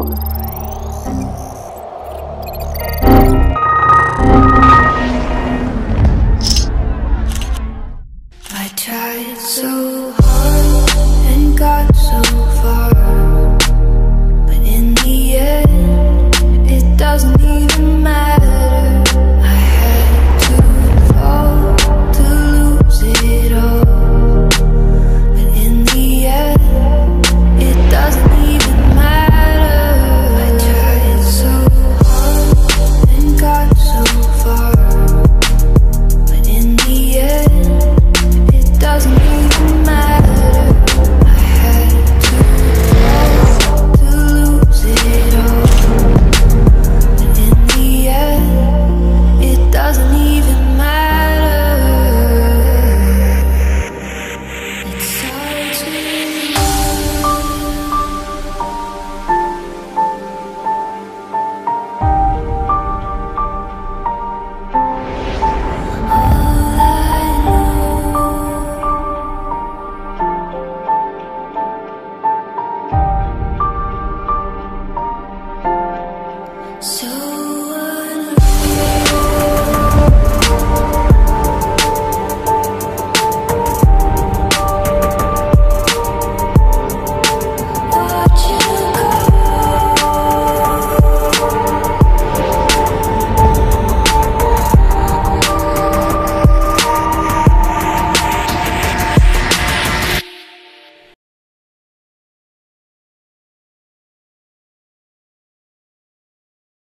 I tried so hard and got So